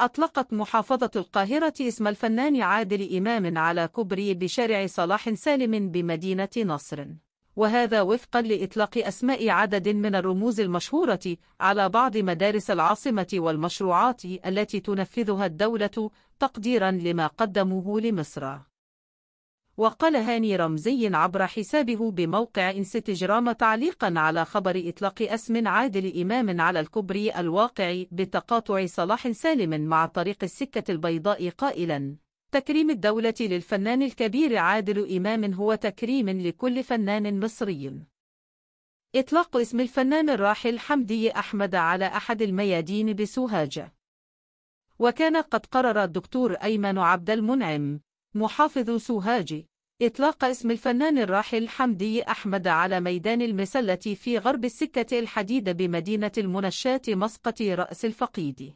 أطلقت محافظة القاهرة اسم الفنان عادل إمام على كوبري بشارع صلاح سالم بمدينة نصر. وهذا وفقا لإطلاق أسماء عدد من الرموز المشهورة على بعض مدارس العاصمة والمشروعات التي تنفذها الدولة تقديرا لما قدموه لمصر. وقال هاني رمزي عبر حسابه بموقع انستجرام تعليقا على خبر إطلاق اسم عادل إمام على الكبري الواقع بتقاطع صلاح سالم مع طريق السكة البيضاء قائلا. تكريم الدولة للفنان الكبير عادل إمام هو تكريم لكل فنان مصري. إطلاق اسم الفنان الراحل حمدي أحمد على أحد الميادين بسوهاج. وكان قد قرر الدكتور أيمن عبد المنعم محافظ سوهاج إطلاق اسم الفنان الراحل حمدي أحمد على ميدان المسلة في غرب السكة الحديد بمدينة المنشاة مسقط رأس الفقيد.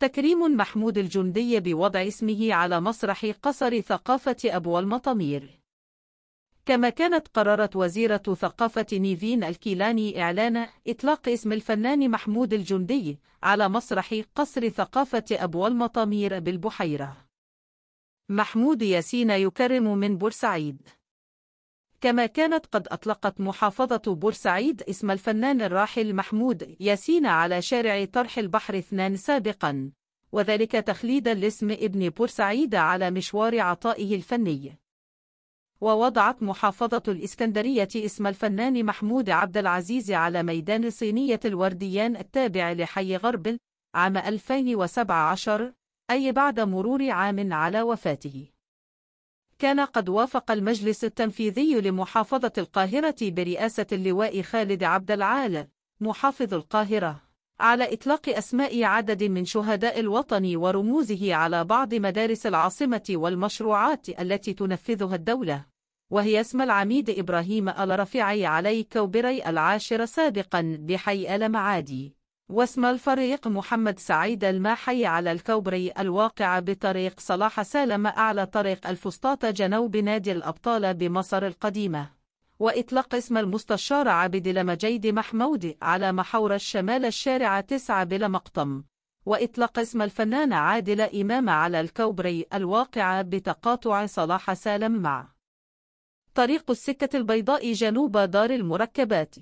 تكريم محمود الجندي بوضع اسمه على مسرح قصر ثقافة أبو المطامير كما كانت قررت وزيرة ثقافة نيفين الكيلاني إعلان إطلاق اسم الفنان محمود الجندي على مسرح قصر ثقافة أبو المطامير بالبحيرة. محمود ياسين يكرم من بورسعيد. كما كانت قد أطلقت محافظة بورسعيد اسم الفنان الراحل محمود ياسين على شارع طرح البحر اثنان سابقا وذلك تخليدا لاسم ابن بورسعيد على مشوار عطائه الفني. ووضعت محافظة الإسكندرية اسم الفنان محمود عبد العزيز على ميدان صينية الورديان التابع لحي غرب عام 2017 أي بعد مرور عام على وفاته. كان قد وافق المجلس التنفيذي لمحافظة القاهرة برئاسة اللواء خالد عبد العال محافظ القاهرة على إطلاق أسماء عدد من شهداء الوطن ورموزه على بعض مدارس العاصمة والمشروعات التي تنفذها الدولة وهي اسم العميد إبراهيم الرفيعي علي كوبري العاشر سابقا بحي آل معادي واسم الفريق محمد سعيد الماحي على الكوبري الواقع بطريق صلاح سالم أعلى طريق الفسطاط جنوب نادي الأبطال بمصر القديمة. وإطلاق اسم المستشار عبد لمجيد محمود على محور الشمال الشارع تسعة بلا مقطم. وإطلاق اسم الفنان عادل إمام على الكوبري الواقع بتقاطع صلاح سالم مع طريق السكة البيضاء جنوب دار المركبات.